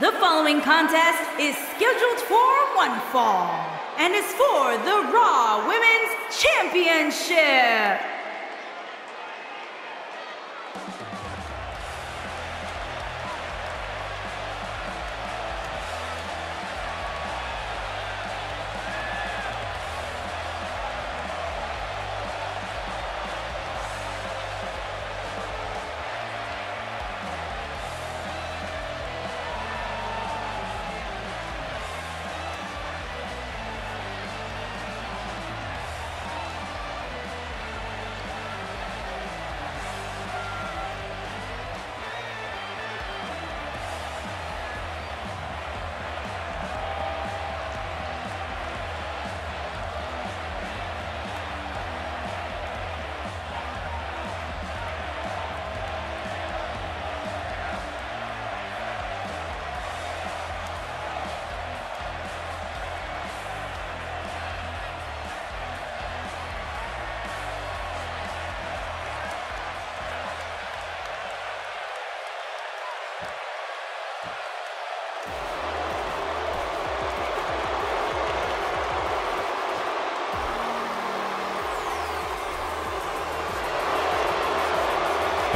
The following contest is scheduled for one fall and is for the Raw Women's Championship.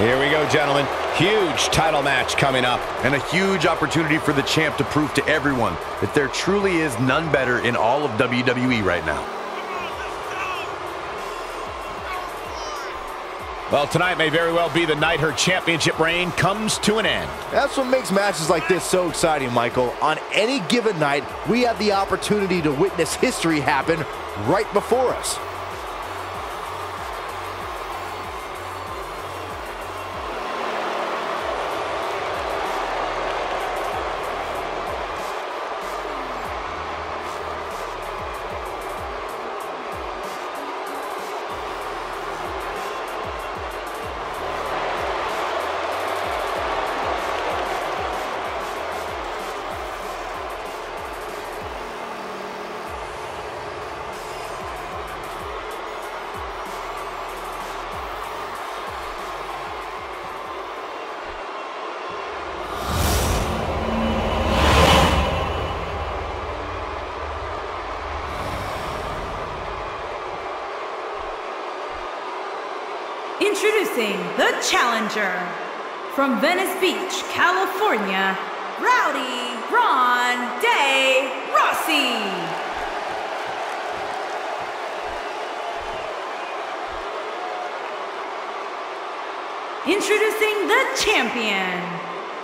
Here we go, gentlemen. Huge title match coming up. And a huge opportunity for the champ to prove to everyone that there truly is none better in all of WWE right now. Well, tonight may very well be the night her championship reign comes to an end. That's what makes matches like this so exciting, Michael. On any given night, we have the opportunity to witness history happen right before us. Introducing the challenger from Venice Beach, California, Rowdy Ron Day Rossi. Introducing the champion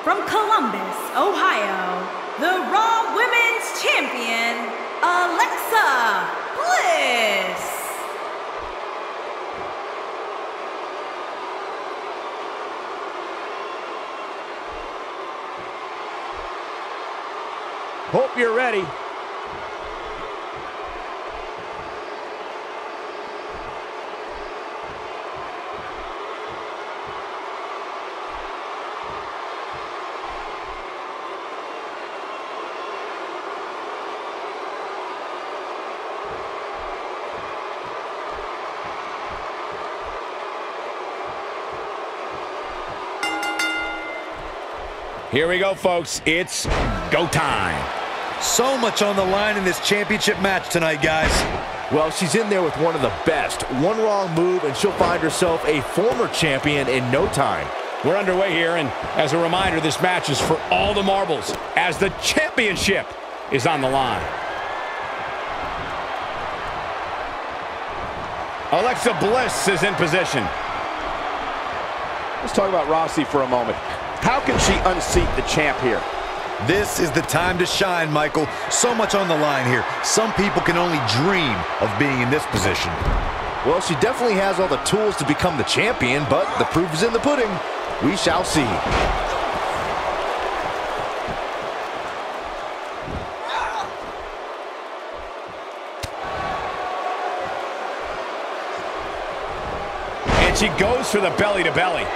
from Columbus, Ohio, the Raw Women's Champion, Alexa Bliss. Hope you're ready. Here we go, folks. It's go time. So much on the line in this championship match tonight, guys. Well, she's in there with one of the best. One wrong move, and she'll find herself a former champion in no time. We're underway here, and as a reminder, this match is for all the marbles as the championship is on the line. Alexa Bliss is in position. Let's talk about Rousey for a moment. How can she unseat the champ here? This is the time to shine, Michael. So much on the line here. Some people can only dream of being in this position. Well, she definitely has all the tools to become the champion, but the proof is in the pudding. We shall see. And she goes for the belly to belly.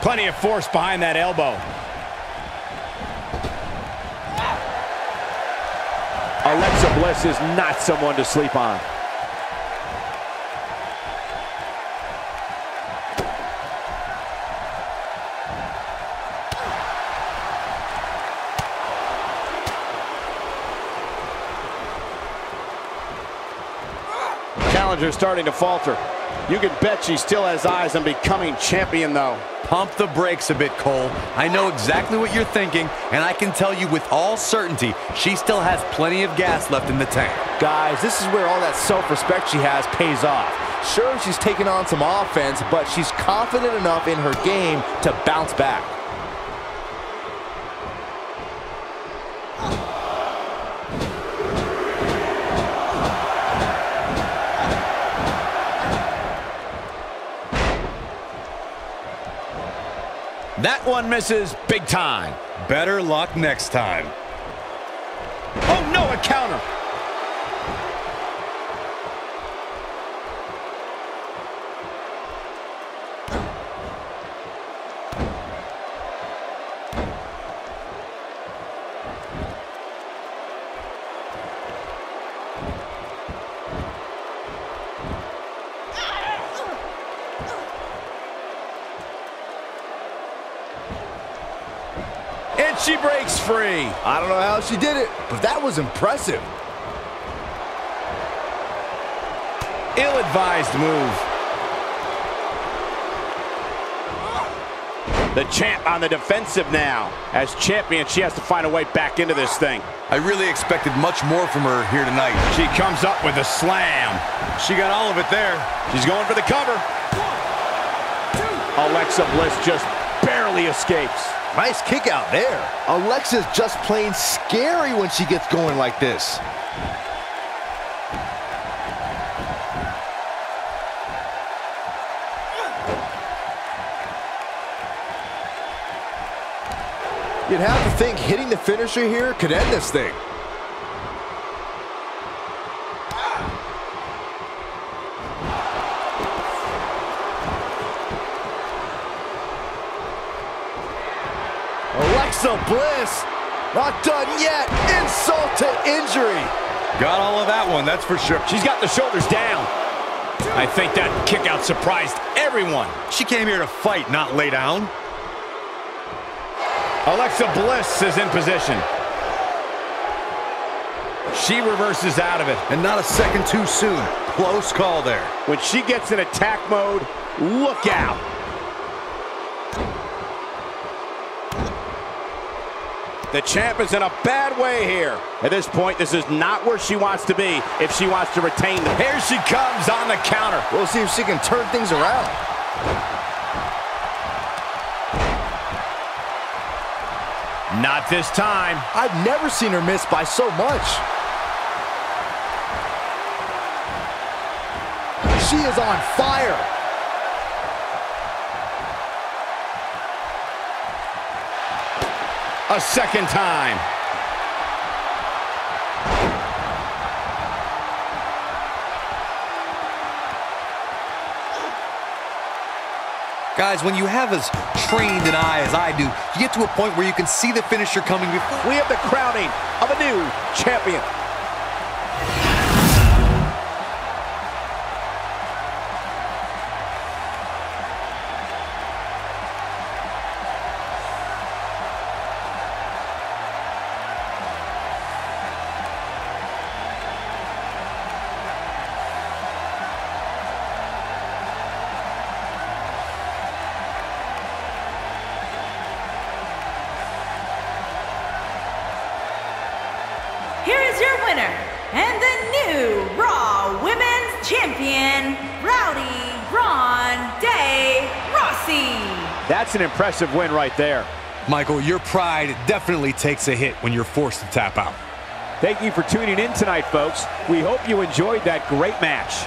Plenty of force behind that elbow. Alexa Bliss is not someone to sleep on. Challenger starting to falter. You can bet she still has eyes on becoming champion, though. Pump the brakes a bit, Cole. I know exactly what you're thinking, and I can tell you with all certainty, she still has plenty of gas left in the tank. Guys, this is where all that self-respect she has pays off. Sure, she's taking on some offense, but she's confident enough in her game to bounce back. That one misses big time. Better luck next time. Oh, no, a counter. She breaks free. I don't know how she did it, but that was impressive. Ill-advised move. The champ on the defensive now. As champion, she has to find a way back into this thing. I really expected much more from her here tonight. She comes up with a slam. She got all of it there. She's going for the cover. Alexa Bliss just barely escapes. Nice kick out there. Alexa's just plain scary when she gets going like this. You'd have to think hitting the finisher here could end this thing. Alexa Bliss, not done yet. Insult to injury. Got all of that one, that's for sure. She's got the shoulders down. I think that kick out surprised everyone. She came here to fight, not lay down. Alexa Bliss is in position. She reverses out of it. And not a second too soon. Close call there. When she gets in attack mode, look out. The champ is in a bad way here. At this point, this is not where she wants to be if she wants to retain the... Here she comes on the counter. We'll see if she can turn things around. Not this time. I've never seen her miss by so much. She is on fire. A second time. Guys, when you have as trained an eye as I do, you get to a point where you can see the finisher coming before. We have the crowning of a new champion. New Raw Women's Champion, Rowdy Ronda Rousey. That's an impressive win right there. Michael, your pride definitely takes a hit when you're forced to tap out. Thank you for tuning in tonight, folks. We hope you enjoyed that great match.